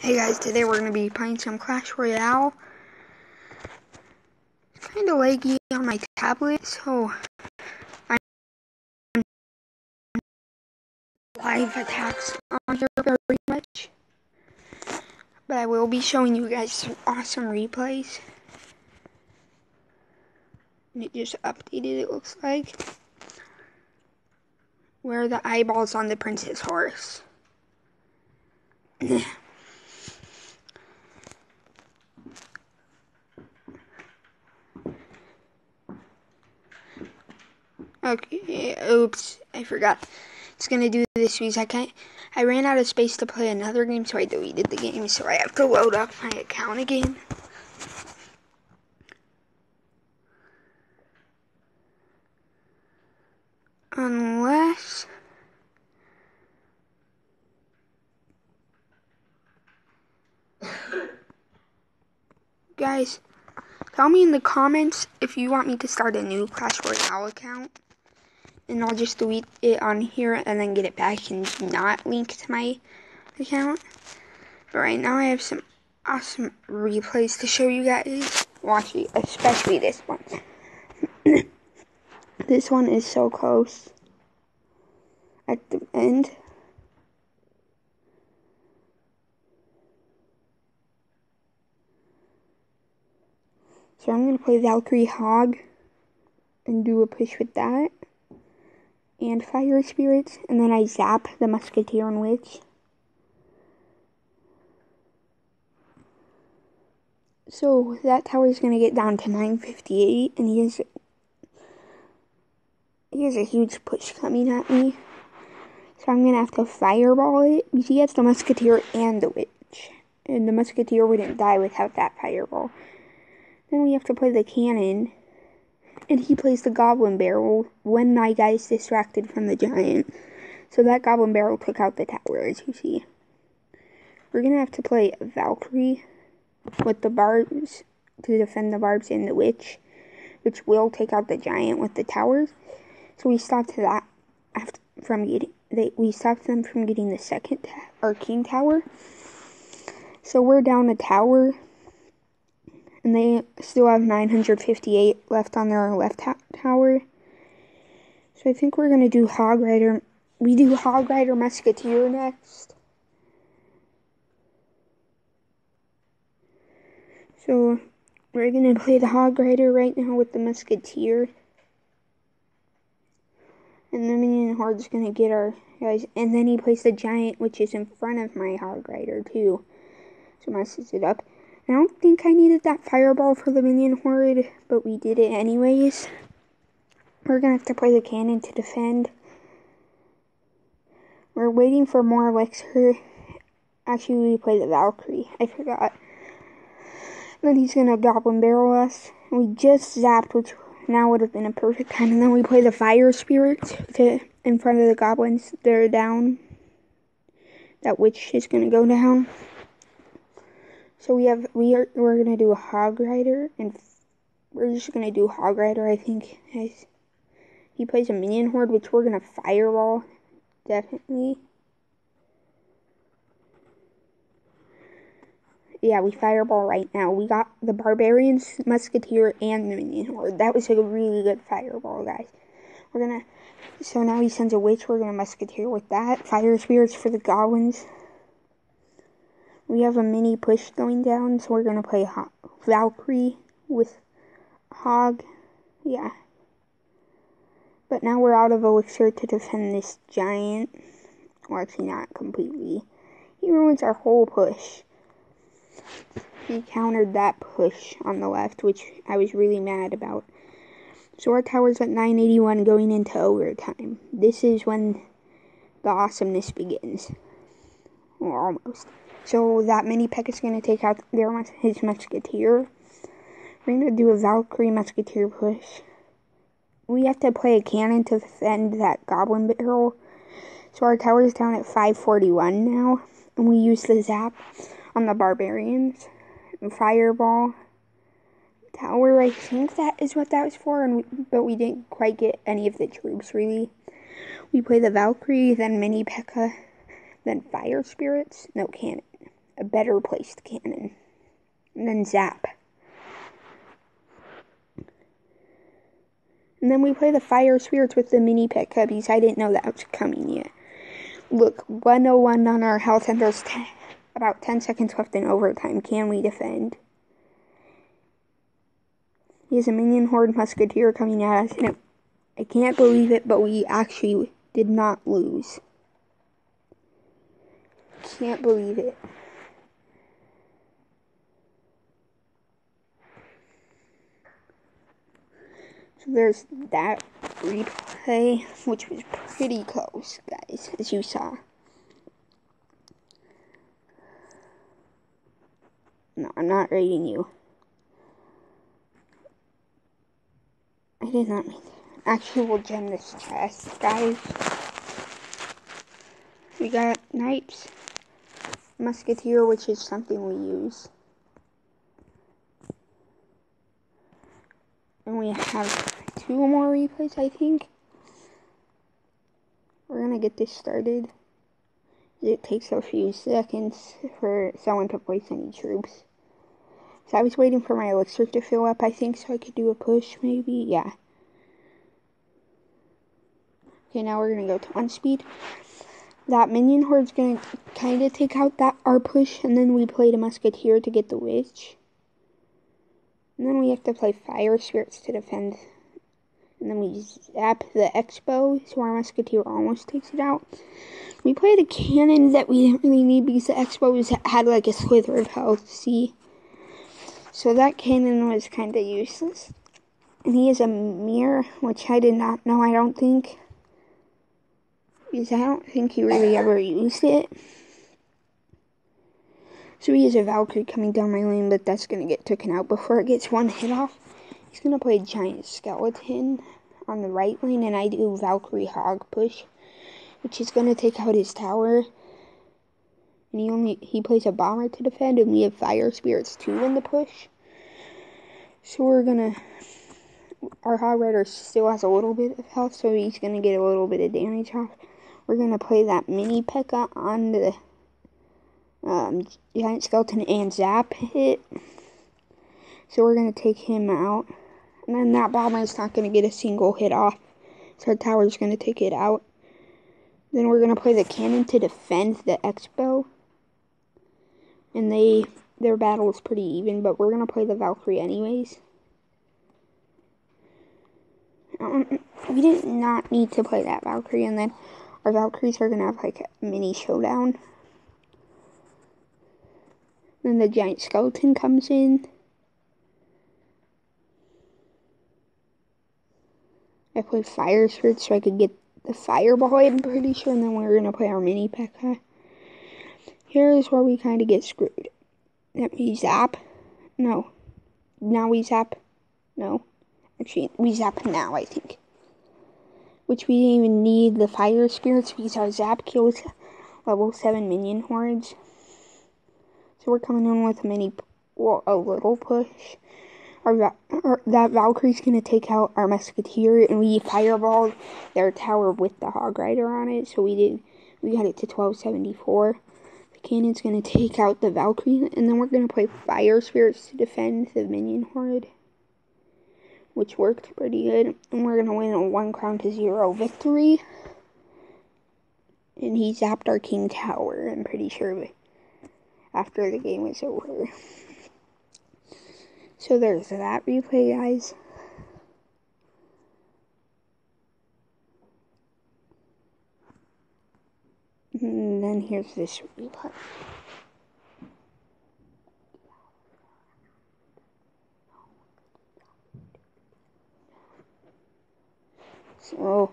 Hey guys, today we're going to be playing some Clash Royale. It's kind of laggy on my tablet, so I'm live attacks on here very much. But I will be showing you guys some awesome replays. And it just updated, it looks like. Where are the eyeballs on the princess horse? Okay, eh, oops, I forgot. It's gonna do this because I can't. I ran out of space to play another game, so I deleted the game. So I have to load up my account again. Unless. Guys, tell me in the comments if you want me to start a new Clash Royale account and I'll just delete it on here and then get it back and not link to my account. But right now I have some awesome replays to show you guys. Watch it, especially this one. this one is so close at the end. So I'm going to play Valkyrie Hog and do a push with that and fire spirits, and then I zap the musketeer and witch. So that tower is gonna get down to 958, and he has he has a huge push coming at me. So I'm gonna have to fireball it because he has the musketeer and the witch, and the musketeer wouldn't die without that fireball. Then we have to play the cannon and he plays the goblin barrel when my guy's distracted from the giant. So that goblin barrel took out the tower, as you see. We're gonna have to play Valkyrie with the barbs to defend the barbs and the witch, which will take out the giant with the towers. So we stopped that after from getting they we stopped them from getting the second king tower. So we're down a tower and they still have 958 left on their left tower. So I think we're gonna do Hog Rider. We do Hog Rider Musketeer next. So we're gonna play the Hog Rider right now with the Musketeer. And the minion horde's gonna get our guys. And then he plays the giant, which is in front of my Hog Rider too. So messes it up. I don't think I needed that fireball for the minion horde, but we did it anyways. We're gonna have to play the cannon to defend. We're waiting for more elixir. Actually, we play the Valkyrie. I forgot. Then he's gonna goblin barrel us. We just zapped, which now would have been a perfect time. And then we play the fire spirits to in front of the goblins. They're down. That witch is gonna go down. So we have we are we're gonna do a hog rider and we're just gonna do hog rider. I think he plays a minion horde, which we're gonna fireball definitely. Yeah, we fireball right now. We got the barbarians, musketeer, and the minion horde. That was a really good fireball, guys. We're gonna. So now he sends a witch. We're gonna musketeer with that. Fire spirits for the goblins. We have a mini push going down, so we're gonna play Ho Valkyrie with Hog. Yeah. But now we're out of elixir to defend this giant. Well, actually, not completely. He ruins our whole push. He countered that push on the left, which I was really mad about. So our tower's at 981 going into overtime. This is when the awesomeness begins. Or almost. So that mini P.E.K.K.A is going to take out their his musketeer. We're going to do a Valkyrie musketeer push. We have to play a cannon to defend that goblin barrel. So our tower is down at 541 now. And we use the zap on the barbarians. Fireball. Tower, I think that is what that was for. And we, but we didn't quite get any of the troops, really. We play the Valkyrie, then Mini P.E.K.K.A., then Fire Spirits. No, cannon a better placed cannon. And then zap. And then we play the fire spirits with the mini pet cubbies. I didn't know that was coming yet. Look, 101 on our health, and there's about 10 seconds left in overtime. Can we defend? He has a minion horde musketeer coming at us, and it, I can't believe it, but we actually did not lose. Can't believe it. So there's that replay, which was pretty close, guys, as you saw. No, I'm not rating you. I did not mean Actually, we'll gem this chest, guys. We got knights, musketeer, which is something we use. We have two more replays, I think. We're gonna get this started. It takes a few seconds for someone to place any troops. So I was waiting for my elixir to fill up, I think, so I could do a push, maybe. Yeah. Okay, now we're gonna go to one speed. That minion horde's gonna kind of take out that our push, and then we play the musketeer to get the witch. And then we have to play fire spirits to defend. And then we zap the expo, so our musketeer almost takes it out. We play the cannon that we didn't really need because the expos had like a slither of health, see? So that cannon was kind of useless. And he has a mirror, which I did not know, I don't think. Because I don't think he really ever used it. So he has a Valkyrie coming down my lane, but that's going to get taken out before it gets one hit off. He's going to play a giant skeleton on the right lane, and I do Valkyrie Hog push, which is going to take out his tower. And he only he plays a bomber to defend, and we have fire spirits too in the push. So we're gonna. Our Hog Rider still has a little bit of health, so he's gonna get a little bit of damage off. We're gonna play that mini P.E.K.K.A on the um, Giant Skeleton and Zap hit. So we're going to take him out. And then that is not going to get a single hit off. So our tower is going to take it out. Then we're going to play the cannon to defend the expo. And they their battle is pretty even, but we're going to play the Valkyrie anyways. Um, we did not need to play that Valkyrie, and then our Valkyries are going to have like a mini showdown. Then the giant skeleton comes in. I play fire spirit so I could get the fireball, I'm pretty sure, and then we're gonna play our mini P.E.K.K.A. Here's where we kind of get screwed. That we zap. No. Now we zap. No. Actually, we zap now, I think. Which we didn't even need the fire spirits because our zap kills level 7 minion hordes. So we're coming in with a mini, well, a little push. Our, our that Valkyrie's gonna take out our Musketeer, and we fireballed their tower with the Hog Rider on it. So we did, we got it to 1274. The cannon's gonna take out the Valkyrie, and then we're gonna play Fire Spirits to defend the minion horde, which worked pretty good. And we're gonna win a one crown to zero victory. And he zapped our King Tower. I'm pretty sure after the game is over. So there's that replay, guys. And then here's this replay. So,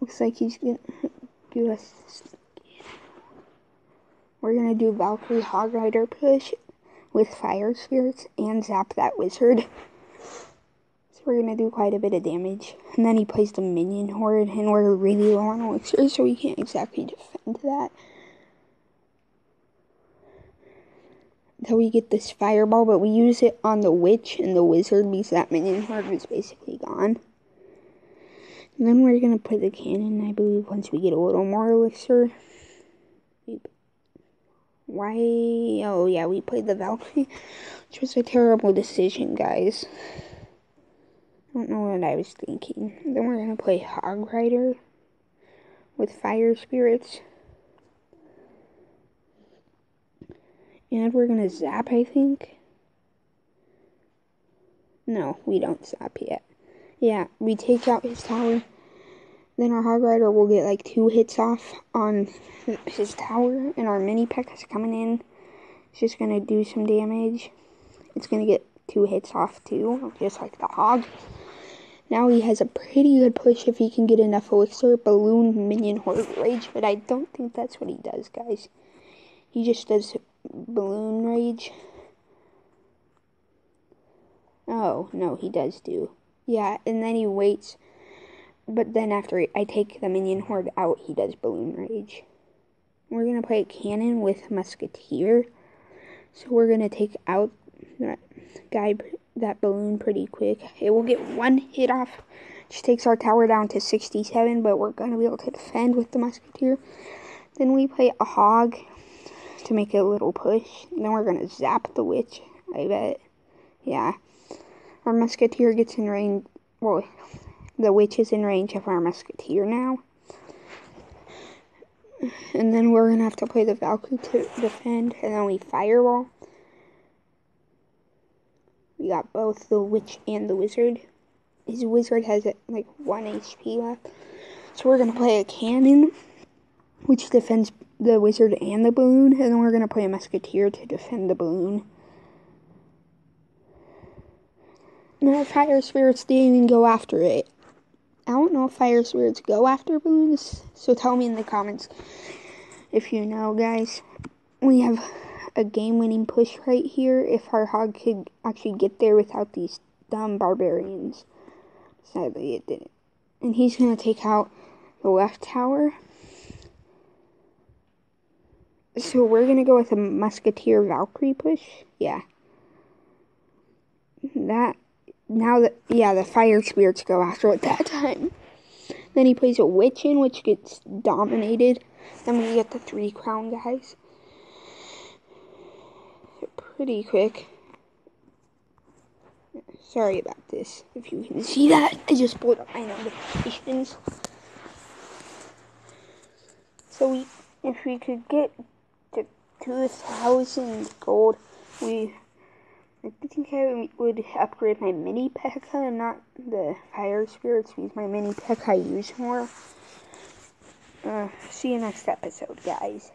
looks like he's gonna do us we're gonna do Valkyrie Hog Rider push with Fire Spirits and zap that wizard. So we're gonna do quite a bit of damage. And then he plays the minion horde, and we're really low on elixir, so we can't exactly defend that. Until we get this fireball, but we use it on the witch and the wizard because that minion horde is basically gone. And then we're gonna put the cannon, I believe, once we get a little more elixir. Why? Oh, yeah, we played the Valkyrie, which was a terrible decision, guys. I don't know what I was thinking. Then we're to play Hog Rider with Fire Spirits. And we're to zap, I think. No, we don't zap yet. Yeah, we take out his tower. Then our Hog Rider will get like two hits off on his tower, and our mini P.E.K.K.A is coming in. It's just gonna do some damage. It's gonna get two hits off too, just like the Hog. Now he has a pretty good push if he can get enough elixir, balloon, minion, horde, rage, but I don't think that's what he does, guys. He just does balloon rage. Oh, no, he does do. Yeah, and then he waits but then after I take the minion horde out, he does balloon rage. We're gonna play a cannon with musketeer. So we're gonna take out that guy, that balloon pretty quick. It will get one hit off, which takes our tower down to 67, but we're gonna be able to defend with the musketeer. Then we play a hog to make a little push. Then we're gonna zap the witch, I bet. Yeah. Our musketeer gets in range. Well, the witch is in range of our musketeer now. And then we're gonna have to play the Valkyrie to defend, and then we fireball. We got both the witch and the wizard. His wizard has like one HP left. So we're gonna play a cannon, which defends the wizard and the balloon, and then we're gonna play a musketeer to defend the balloon. Now fire spirits didn't even go after it. I don't know if fire spirits go after balloons, so tell me in the comments if you know, guys. We have a game-winning push right here if our hog could actually get there without these dumb barbarians. Sadly, it didn't. And he's going to take out the left tower. So we're going to go with a Musketeer Valkyrie push. Yeah. That now that yeah, the fire spirits go after at that time. Then he plays a witch in, which gets dominated. Then we get the three crown guys. Pretty quick. Sorry about this. If you can see that, I just pulled up my notifications. So we, if we could get to 2,000 gold, we I think I would upgrade my mini P.E.K.K.A and not the fire spirits because my mini P.E.K.K.A I use more. Uh, see you next episode, guys.